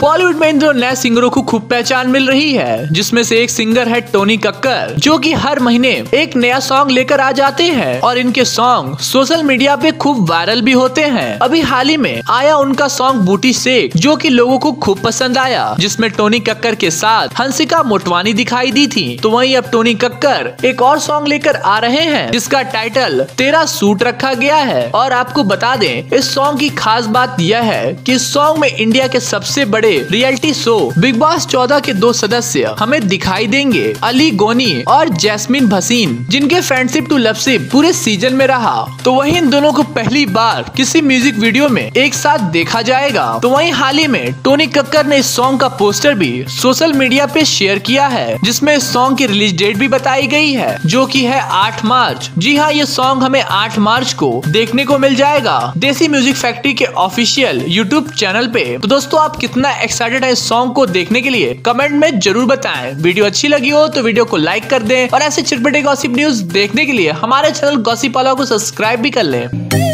बॉलीवुड में इन दोनों नए सिंगरों को खूब पहचान मिल रही है, जिसमें से एक सिंगर है टोनी कक्कर, जो कि हर महीने एक नया सॉन्ग लेकर आ जाते हैं और इनके सॉन्ग सोशल मीडिया पे खूब वायरल भी होते हैं। अभी हाल ही में आया उनका सॉन्ग बूटी शेख जो कि लोगों को खूब पसंद आया, जिसमें टोनी कक्कर के साथ हंसिका मोटवानी दिखाई दी थी। तो वहीं अब टोनी कक्कर एक और सॉन्ग लेकर आ रहे हैं, जिसका टाइटल तेरा सूट रखा गया है। और आपको बता दें, इस सॉन्ग की खास बात यह है कि इस सॉन्ग में इंडिया के सबसे बड़े रियलिटी शो बिग बॉस 14 के दो सदस्य हमें दिखाई देंगे, अली गोनी और जैस्मिन भसीन, जिनके फ्रेंडशिप टू लवशिप पूरे सीज़न में रहा। तो वही इन दोनों को पहली बार किसी म्यूज़िक वीडियो में एक साथ देखा जाएगा। तो वही हाल ही में टोनी कक्कर ने इस सॉन्ग का पोस्टर भी सोशल मीडिया पे शेयर किया है, जिसमें इस सॉन्ग की रिलीज़ डेट भी बताई गई है, जो की है आठ मार्च। जी हाँ ये सॉन्ग हमें आठ मार्च को देखने को मिल जाएगा। देसी म्यूज़िक फैक्ट्री के ऑफिशियल यूट्यूब चैनल पे। तो दोस्तों, आप कितना एक्साइटेड है इस सॉन्ग को देखने के लिए कमेंट में ज़रूर बताए। वीडियो अच्छी लगी हो तो वीडियो को लाइक कर दे और ऐसे चिटपटे गॉसिप न्यूज़ देखने के लिए हमारे चैनल गॉसिप वाला को सब्सक्राइब भी कर लें।